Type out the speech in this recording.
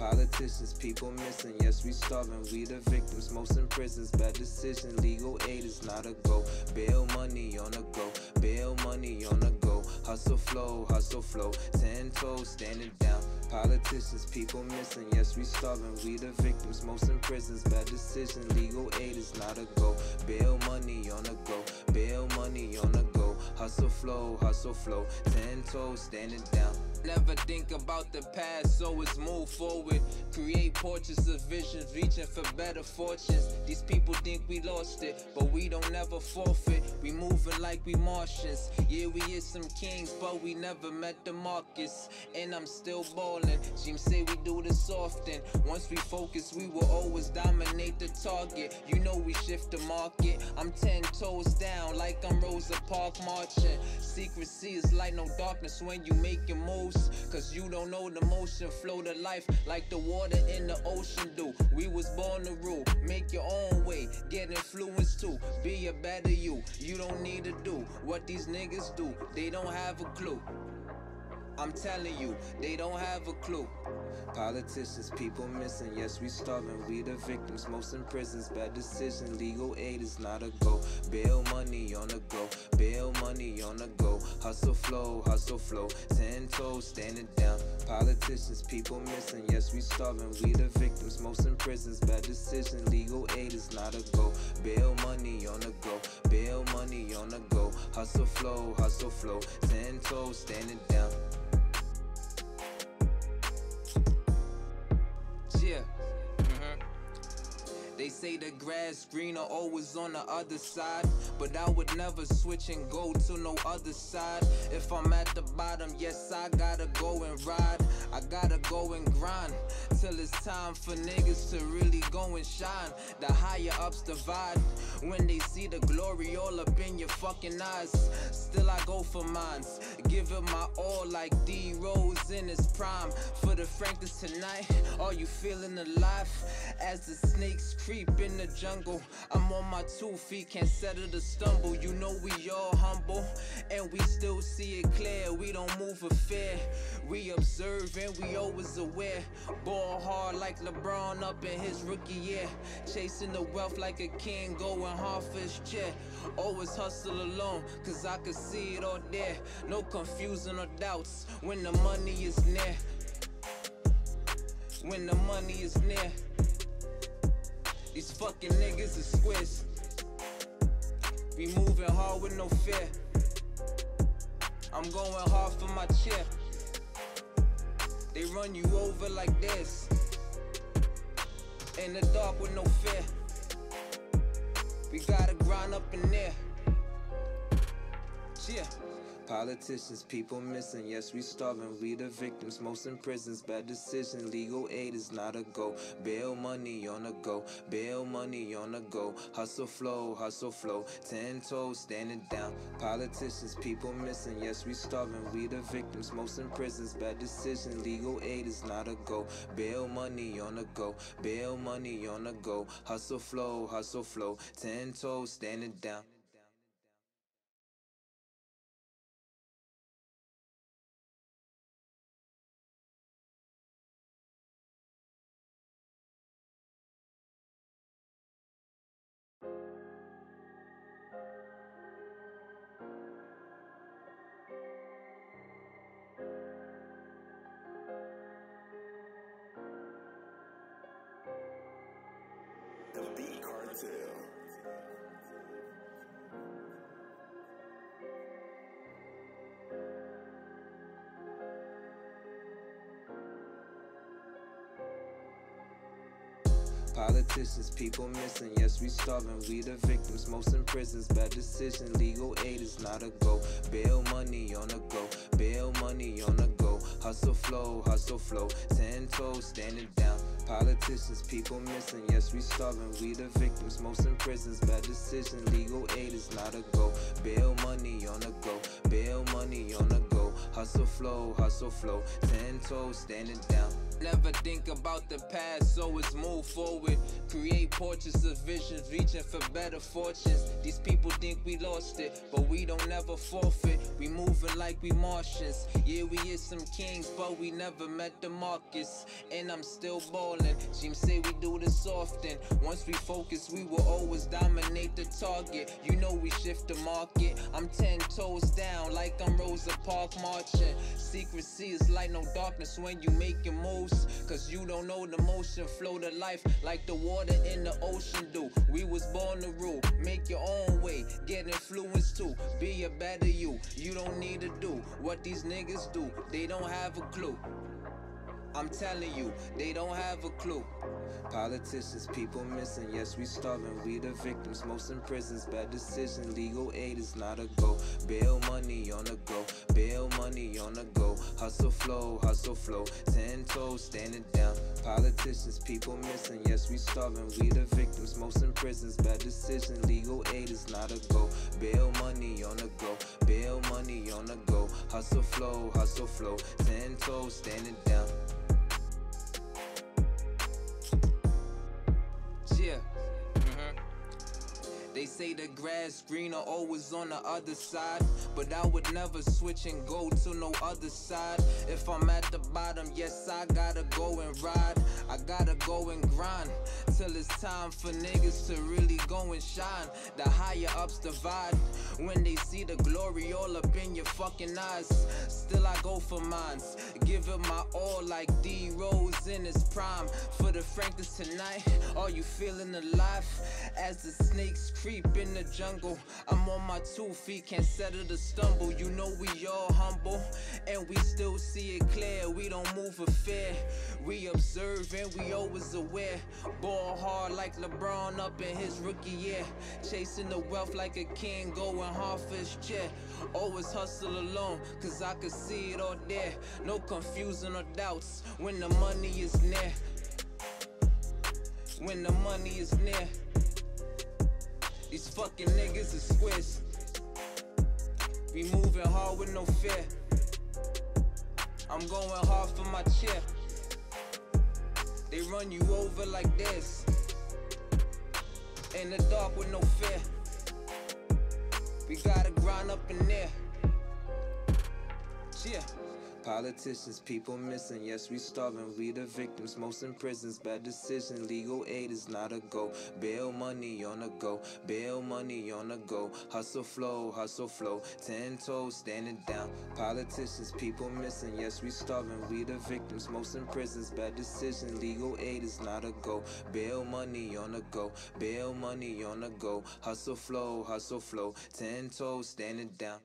Politicians, people missing, yes, we starving. We the victims, most in prisons. Bad decision, legal aid is not a go. Bail money on a go, bail money on a go. Hustle flow, hustle flow. Ten toes standing down. Politicians, people missing, yes, we starving. We the victims, most in prisons. Bad decision, legal aid is not a go. Bail money on a go, bail money on a go. Hustle flow, hustle flow. Ten toes standing down. Never think about the past, it's move forward. Create portraits of visions, reaching for better fortunes. These people think we lost it, but we don't never forfeit. We moving like we Martians. Yeah, we is some kings, but we never met the Marcus. And I'm still ballin'. Jim say we do this often. Once we focus, we will always dominate the target. You know we shift the market. I'm ten toes down, like I'm Rosa Park marching. Secrecy is like no darkness when you making moves. Cause you don't know the motion, flow to life like the water in the ocean do. We was born to rule, make your own way, get influence too. Be a better you. You don't need to do what these niggas do. They don't have a clue. I'm telling you, they don't have a clue. Politicians, people missing, yes, we starving, we the victims, most in prisons, bad decision, legal aid is not a go. Bail money on a go, bail money on a go. Hustle flow, hustle flow, ten toes standing down. Politicians, people missing, yes, we starving, we the victims, most in prisons, bad decision, legal aid is not a go. Bail money on a go, bail money on a go. Hustle flow, hustle flow, ten toes standing down. They say the grass greener always on the other side. But I would never switch and go to no other side. If I'm at the bottom, yes, I gotta go and ride. I gotta go and grind. Till it's time for niggas to really go and shine. The higher ups divide. When they see the glory all up in your fucking eyes. Still I go for mines. Give it my all like D Rose in his prime. For the Frankers tonight, are you feeling alive? As the snakes creep in the jungle, I'm on my two feet, can't settle the stumble. You know we all humble, and we still see it clear. We don't move with fear. We observe and we always aware. Ball hard like LeBron up in his rookie year. Chasing the wealth like a king, going hard for his chair. Always hustle alone, cause I can see it all there. No confusion or doubts when the money is near. When the money is near. These fucking niggas is squares. We moving hard with no fear. I'm going hard for my chair. They run you over like this. In the dark with no fear. We gotta grind up in there. Yeah. Politicians, people missing, yes, we starving, we the victims, most in prisons, bad decision, legal aid is not a go. Bail money on a go, bail money on a go. Hustle flow, hustle flow, ten toes standing down. Politicians, people missing, yes, we starving, we the victims, most in prisons, bad decision, legal aid is not a go. Bail money on a go, bail money on a go. Hustle flow, hustle flow, ten toes standing down. Politicians, people missing, yes, we starving, we the victims, most in prisons, bad decision, legal aid is not a go. Bail money on a go, bail money on a go. Hustle flow, hustle flow, ten toes standing down. Politicians, people missing, yes, we starving, we the victims, most in prisons, bad decision, legal aid is not a go. Bail money on a go, bail money on a go. Hustle flow, hustle flow, ten toes standing down. Never think about the past, so it's move forward. Create portraits of visions, reaching for better fortunes. These people think we lost it, but we don't ever forfeit. We moving like we Martians. Yeah, we is some kings, but we never met the Marcus. And I'm still ballin'. Jim say we do this often. Once we focus, we will always dominate the target. You know we shift the market. I'm ten toes down, like I'm Rosa Park marching. Secrecy is like no darkness when you making moves. Cause you don't know the motion, flow to life like the water in the ocean do. We was born to rule, make your own way, get influence too. Be a better you. You don't need to do what these niggas do. They don't have a clue. I'm telling you, they don't have a clue. Politicians, people missing, yes, we starving. We the victims, most in prisons. Bad decision, legal aid is not a go. Bail money on the go, bail money on the go. Hustle flow, hustle flow. Ten toes standing down. Politicians, people missing, yes, we starving. We the victims, most in prisons. Bad decision, legal aid is not a go. Bail money on the go, bail money on the go. Hustle flow, hustle flow. Ten toes standing down. They say the grass greener always on the other side. But I would never switch and go to no other side. If I'm at the bottom, yes, I gotta go and ride. Gotta go and grind till it's time for niggas to really go and shine. The higher ups divide when they see the glory all up in your fucking eyes. Still, I go for mines. Give it my all like D Rose in his prime. For the frankness tonight, are you feeling alive? As the snakes creep in the jungle, I'm on my two feet, can't settle the stumble. You know we all humble, and we still see it clear. We don't move with fear. We observe and we always aware. Ball hard like LeBron up in his rookie year. Chasing the wealth like a king, going hard for his chair. Always hustle alone, cause I can see it all there. No confusion or doubts when the money is near. When the money is near. These fucking niggas is squares. We moving hard with no fear. I'm going hard for my chair. They run you over like this. In the dark with no fear. We gotta grind up in there. Yeah. Politicians, people missing, yes, we starving. We the victims, most in prisons. Bad decision, legal aid is not a go. Bail money on the go, bail money on the go. Hustle flow, hustle flow. Ten toes standing down. Politicians, people missing, yes, we starving. We the victims, most in prisons. Bad decision, legal aid is not a go. Bail money on the go, bail money on the go. Hustle flow, hustle flow. Ten toes standing down.